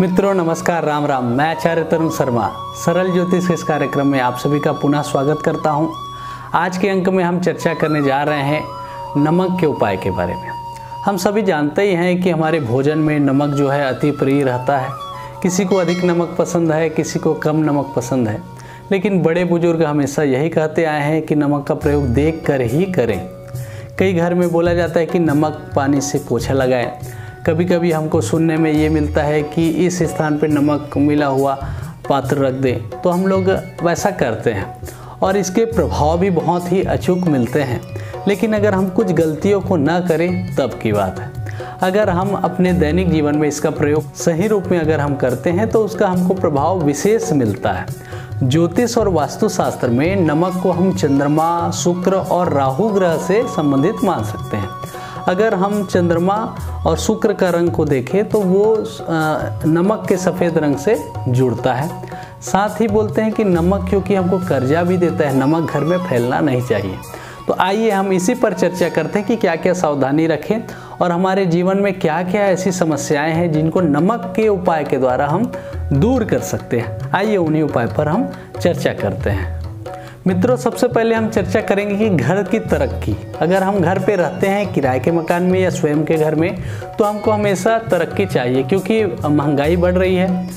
मित्रों, नमस्कार, राम राम। मैं आचार्य तरुण शर्मा, सरल ज्योतिष इस कार्यक्रम में आप सभी का पुनः स्वागत करता हूँ। आज के अंक में हम चर्चा करने जा रहे हैं नमक के उपाय के बारे में। हम सभी जानते ही हैं कि हमारे भोजन में नमक जो है अति प्रिय रहता है। किसी को अधिक नमक पसंद है, किसी को कम नमक पसंद है। लेकिन बड़े बुज़ुर्ग हमेशा यही कहते आए हैं कि नमक का प्रयोग देख कर ही करें। कई घर में बोला जाता है कि नमक पानी से पोछा लगाएँ। कभी कभी हमको सुनने में ये मिलता है कि इस स्थान पर नमक मिला हुआ पात्र रख दें तो हम लोग वैसा करते हैं। और इसके प्रभाव भी बहुत ही अचूक मिलते हैं। लेकिन अगर हम कुछ गलतियों को ना करें, तब की बात है। अगर हम अपने दैनिक जीवन में इसका प्रयोग सही रूप में अगर हम करते हैं तो उसका हमको प्रभाव विशेष मिलता है। ज्योतिष और वास्तुशास्त्र में नमक को हम चंद्रमा, शुक्र और राहु ग्रह से संबंधित मान सकते हैं। अगर हम चंद्रमा और शुक्र का रंग को देखें तो वो नमक के सफ़ेद रंग से जुड़ता है। साथ ही बोलते हैं कि नमक क्योंकि हमको कर्जा भी देता है, नमक घर में फैलना नहीं चाहिए। तो आइए हम इसी पर चर्चा करते हैं कि क्या क्या सावधानी रखें और हमारे जीवन में क्या क्या ऐसी समस्याएँ हैं जिनको नमक के उपाय के द्वारा हम दूर कर सकते हैं। आइए उन्हीं उपाय पर हम चर्चा करते हैं। मित्रों, सबसे पहले हम चर्चा करेंगे कि घर की तरक्की। अगर हम घर पे रहते हैं किराए के मकान में या स्वयं के घर में तो हमको हमेशा तरक्की चाहिए, क्योंकि महँगाई बढ़ रही है।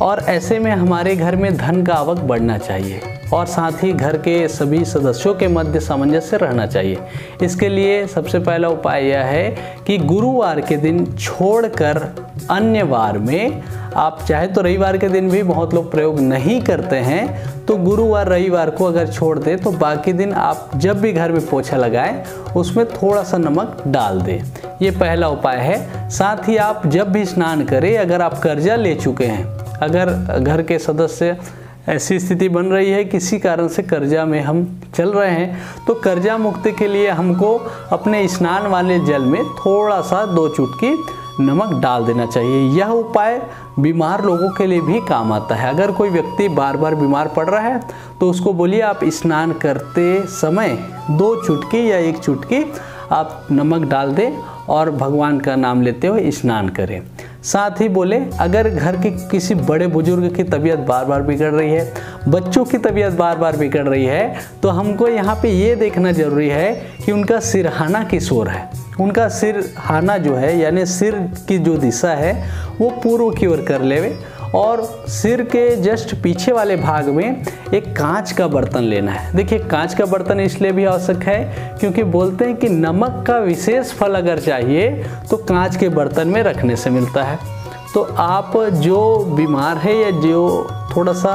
और ऐसे में हमारे घर में धन का आवक बढ़ना चाहिए, और साथ ही घर के सभी सदस्यों के मध्य सामंजस्य रहना चाहिए। इसके लिए सबसे पहला उपाय यह है कि गुरुवार के दिन छोड़कर अन्य वार में आप चाहे तो रविवार के दिन भी बहुत लोग प्रयोग नहीं करते हैं तो गुरुवार, रविवार को अगर छोड़ दें तो बाकी दिन आप जब भी घर में पोछा लगाएँ, उसमें थोड़ा सा नमक डाल दें। ये पहला उपाय है। साथ ही आप जब भी स्नान करें, अगर आप कर्जा ले चुके हैं, अगर घर के सदस्य ऐसी स्थिति बन रही है, किसी कारण से कर्जा में हम चल रहे हैं तो कर्जा मुक्ति के लिए हमको अपने स्नान वाले जल में थोड़ा सा दो चुटकी नमक डाल देना चाहिए। यह उपाय बीमार लोगों के लिए भी काम आता है। अगर कोई व्यक्ति बार बार बीमार पड़ रहा है तो उसको बोलिए, आप स्नान करते समय दो चुटकी या एक चुटकी आप नमक डाल दें और भगवान का नाम लेते हुए स्नान करें। साथ ही बोले, अगर घर के किसी बड़े बुज़ुर्ग की तबीयत बार बार बिगड़ रही है, बच्चों की तबीयत बार बार बिगड़ रही है तो हमको यहाँ पे ये देखना ज़रूरी है कि उनका सिरहाना किस ओर है। उनका सिरहाना जो है, यानी सिर की जो दिशा है, वो पूर्व की ओर कर लेवे। और सिर के जस्ट पीछे वाले भाग में एक कांच का बर्तन लेना है। देखिए, कांच का बर्तन इसलिए भी आवश्यक है क्योंकि बोलते हैं कि नमक का विशेष फल अगर चाहिए तो कांच के बर्तन में रखने से मिलता है। तो आप जो बीमार है या जो थोड़ा सा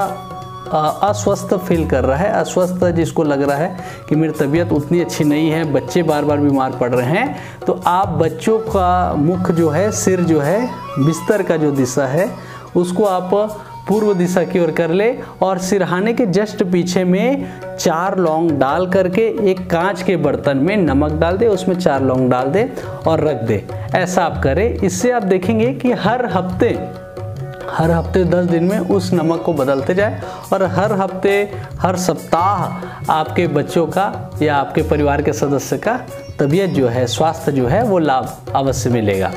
अस्वस्थ फील कर रहा है, अस्वस्थ जिसको लग रहा है कि मेरी तबीयत उतनी अच्छी नहीं है, बच्चे बार बार बीमार पड़ रहे हैं तो आप बच्चों का मुख जो है, सिर जो है, बिस्तर का जो दिशा है उसको आप पूर्व दिशा की ओर कर ले और सिरहाने के जस्ट पीछे में चार लौंग डाल करके एक कांच के बर्तन में नमक डाल दे, उसमें चार लौंग डाल दे और रख दे। ऐसा आप करें। इससे आप देखेंगे कि हर हफ़्ते हर हफ़्ते दस दिन में उस नमक को बदलते जाए और हर हफ़्ते, हर सप्ताह आपके बच्चों का या आपके परिवार के सदस्य का तबीयत जो है, स्वास्थ्य जो है, वो लाभ अवश्य मिलेगा।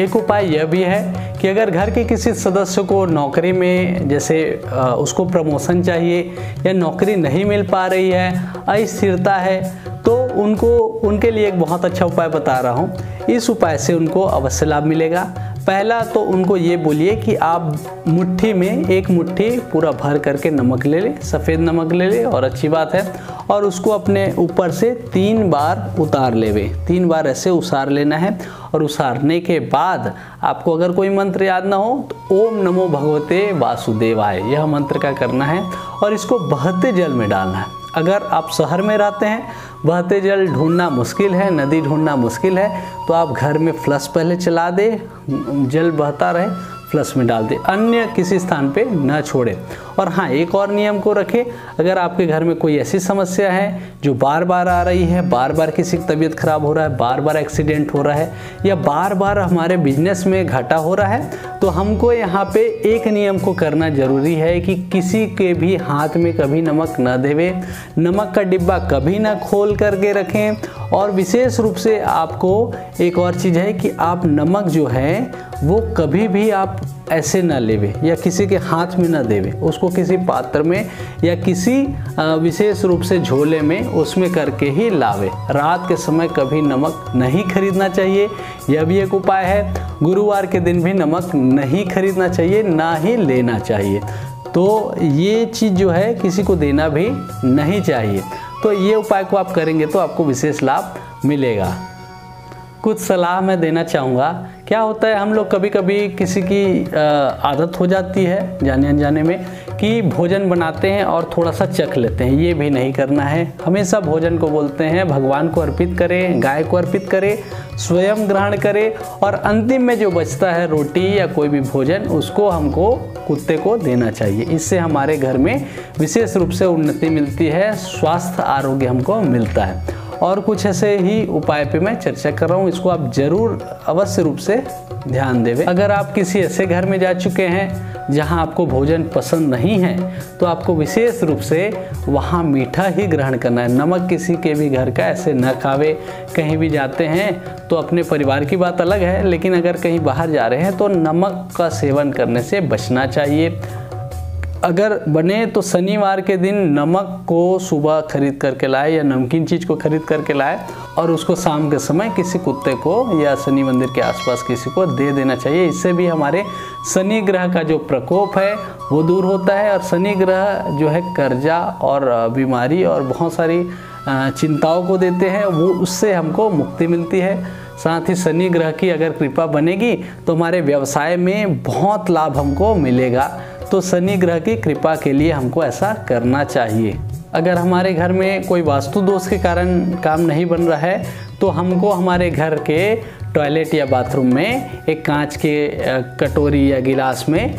एक उपाय यह भी है कि अगर घर के किसी सदस्य को नौकरी में जैसे उसको प्रमोशन चाहिए या नौकरी नहीं मिल पा रही है, अस्थिरता है तो उनको, उनके लिए एक बहुत अच्छा उपाय बता रहा हूँ। इस उपाय से उनको अवश्य लाभ मिलेगा। पहला तो उनको ये बोलिए कि आप मुट्ठी में एक मुट्ठी पूरा भर करके नमक ले लें, सफ़ेद नमक ले लें और अच्छी बात है। और उसको अपने ऊपर से तीन बार उतार लेवे। तीन बार ऐसे उसार लेना है और उसारने के बाद आपको अगर कोई मंत्र याद ना हो तो ओम नमो भगवते वासुदेवाय। यह मंत्र का करना है और इसको बहते जल में डालना है। अगर आप शहर में रहते हैं, बहते जल ढूंढना मुश्किल है, नदी ढूंढना मुश्किल है तो आप घर में फ्लश पहले चला दे, जल बहता रहे फ्लश में डाल दे। अन्य किसी स्थान पे न छोड़े। और हाँ एक और नियम को रखें। अगर आपके घर में कोई ऐसी समस्या है जो बार बार आ रही है बार बार किसी की तबीयत खराब हो रहा है बार बार एक्सीडेंट हो रहा है, या बार बार हमारे बिज़नेस में घाटा हो रहा है तो हमको यहाँ पे एक नियम को करना ज़रूरी है कि किसी के भी हाथ में कभी नमक न देवे, नमक का डिब्बा कभी ना खोल करके रखें। और विशेष रूप से आपको एक और चीज़ है कि आप नमक जो है वो कभी भी आप ऐसे ना लेवे या किसी के हाथ में ना देवे। उसको किसी पात्र में या किसी विशेष रूप से झोले में उसमें करके ही लावे। रात के समय कभी नमक नहीं खरीदना चाहिए, यह भी एक उपाय है। गुरुवार के दिन भी नमक नहीं खरीदना चाहिए, ना ही लेना चाहिए। तो ये चीज़ जो है, किसी को देना भी नहीं चाहिए। तो ये उपाय को आप करेंगे तो आपको विशेष लाभ मिलेगा। कुछ सलाह मैं देना चाहूँगा। क्या होता है, हम लोग कभी कभी किसी की आदत हो जाती है जाने अनजाने में कि भोजन बनाते हैं और थोड़ा सा चख लेते हैं। ये भी नहीं करना है। हमेशा भोजन को बोलते हैं, भगवान को अर्पित करें, गाय को अर्पित करें, स्वयं ग्रहण करें और अंतिम में जो बचता है रोटी या कोई भी भोजन, उसको हमको, कुत्ते को देना चाहिए। इससे हमारे घर में विशेष रूप से उन्नति मिलती है, स्वास्थ्य, आरोग्य हमको मिलता है। और कुछ ऐसे ही उपाय पे मैं चर्चा कर रहा हूँ, इसको आप ज़रूर अवश्य रूप से ध्यान देवे। अगर आप किसी ऐसे घर में जा चुके हैं जहाँ आपको भोजन पसंद नहीं है तो आपको विशेष रूप से वहाँ मीठा ही ग्रहण करना है। नमक किसी के भी घर का ऐसे न खावे। कहीं भी जाते हैं तो अपने परिवार की बात अलग है, लेकिन अगर कहीं बाहर जा रहे हैं तो नमक का सेवन करने से बचना चाहिए। अगर बने तो शनिवार के दिन नमक को सुबह खरीद करके लाए या नमकीन चीज़ को खरीद करके लाए और उसको शाम के समय किसी कुत्ते को या शनि मंदिर के आसपास किसी को दे देना चाहिए। इससे भी हमारे शनि ग्रह का जो प्रकोप है, वो दूर होता है और शनि ग्रह जो है कर्जा और बीमारी और बहुत सारी चिंताओं को देते हैं। वो उससे हमको मुक्ति मिलती है। साथ ही शनि ग्रह की अगर कृपा बनेगी तो हमारे व्यवसाय में बहुत लाभ हमको मिलेगा। तो शनि ग्रह की कृपा के लिए हमको ऐसा करना चाहिए। अगर हमारे घर में कोई वास्तु दोष के कारण काम नहीं बन रहा है तो हमको हमारे घर के टॉयलेट या बाथरूम में एक कांच के कटोरी या गिलास में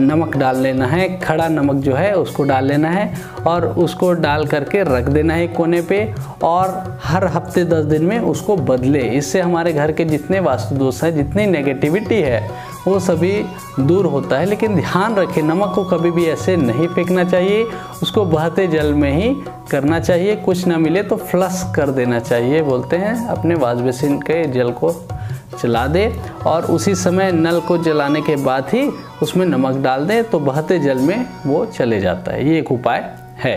नमक डाल लेना है, खड़ा नमक जो है उसको डाल लेना है और उसको डाल करके रख देना है कोने पे और हर हफ़्ते दस दिन में उसको बदले। इससे हमारे घर के जितने वास्तु दोष हैं, जितनी नेगेटिविटी है वो सभी दूर होता है, लेकिन ध्यान रखें, नमक को कभी भी ऐसे नहीं फेंकना चाहिए, उसको बहते जल में ही करना चाहिए, कुछ ना मिले तो फ्लश कर देना चाहिए, बोलते हैं, अपने वाश बेसिन के जल को चला दे, और उसी समय नल को जलाने के बाद ही उसमें नमक डाल दें तो बहते जल में वो चले जाता है, ये एक उपाय है।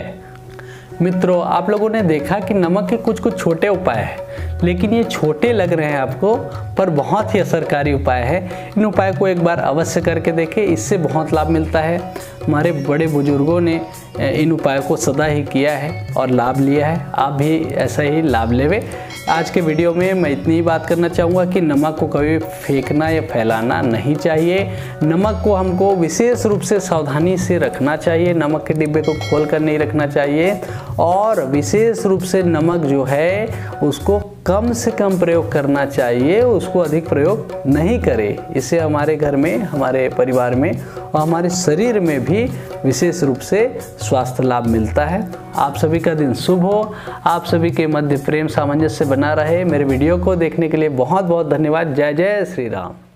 मित्रों, आप लोगों ने देखा कि नमक के कुछ कुछ छोटे उपाय हैं, लेकिन ये छोटे लग रहे हैं आपको, पर बहुत ही असरकारी उपाय है। इन उपाय को एक बार अवश्य करके देखें, इससे बहुत लाभ मिलता है। हमारे बड़े बुज़ुर्गों ने इन उपायों को सदा ही किया है और लाभ लिया है। आप भी ऐसा ही लाभ लेवे। आज के वीडियो में मैं इतनी ही बात करना चाहूँगा कि नमक को कभी फेंकना या फैलाना नहीं चाहिए। नमक को हमको विशेष रूप से सावधानी से रखना चाहिए। नमक के डिब्बे को खोल कर नहीं रखना चाहिए। और विशेष रूप से नमक जो है, उसको कम से कम प्रयोग करना चाहिए, उसको अधिक प्रयोग नहीं करें। इससे हमारे घर में, हमारे परिवार में और हमारे शरीर में भी विशेष रूप से स्वास्थ्य लाभ मिलता है। आप सभी का दिन शुभ हो। आप सभी के मध्य प्रेम सामंजस्य बना रहे मेरे वीडियो को देखने के लिए बहुत बहुत धन्यवाद। जय जय श्री राम।